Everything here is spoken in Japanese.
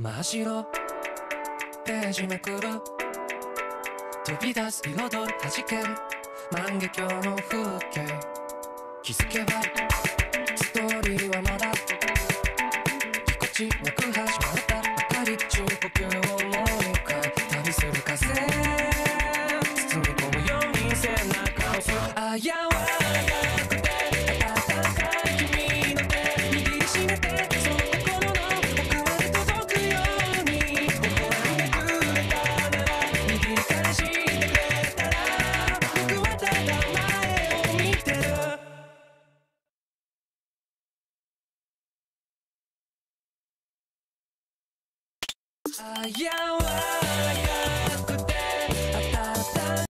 真っ白。ページめくる。飛び出す彩る弾ける。万華鏡の風景。気づけばストーリーはまだ。ぎこちなく始まった明かり。中呼吸をもう一回旅する風包み込むように背中をすあやわあやわ